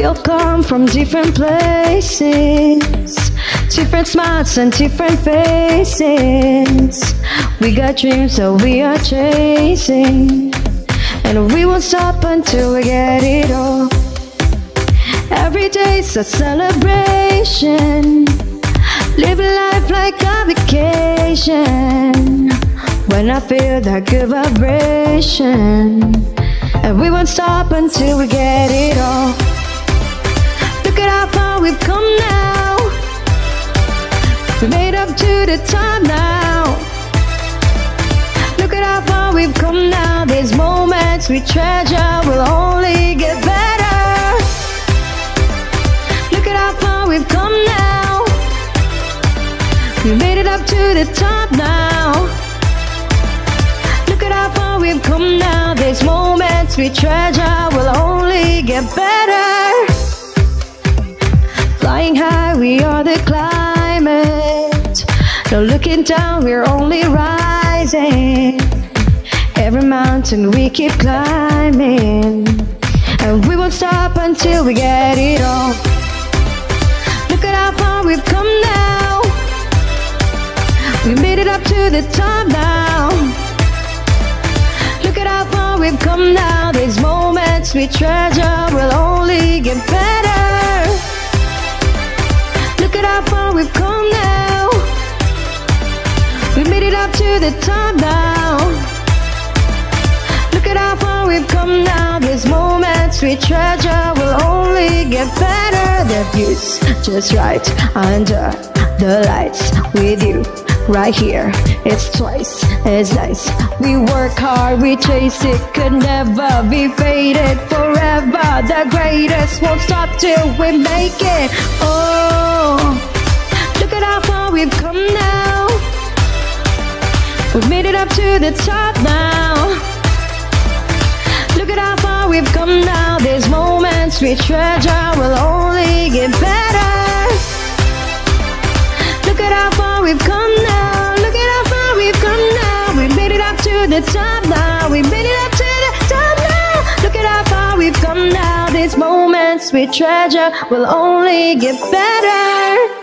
We all come from different places, different smiles and different faces. We got dreams that we are chasing, and we won't stop until we get it all. Every day's a celebration. Live life like a vacation. When I feel that good vibration, and we won't stop until we get it all. We've come now. We made up to the top now. Look at how far we've come now. These moments we treasure will only get better. Look at how far we've come now. We made it up to the top now. Look at how far we've come now. These moments we treasure will only get better. No looking down, we're only rising. Every mountain we keep climbing. And we won't stop until we get it all. Look at how far we've come now. We made it up to the top now. Look at how far we've come now. These moments we treasure will only get better. Look at how far we've come now. To the top now. Look at how far we've come now. These moments we treasure will only get better. The view's just right under the lights with you right here. It's twice as nice. We work hard, we chase it, could never be faded forever. The greatest won't stop till we make it. Oh, up to the top now. Look at how far we've come now. These moments we treasure will only get better. Look at how far we've come now. Look at how far we've come now. We made it up to the top now. We made it up to the top now. Look at how far we've come now. These moments we treasure will only get better.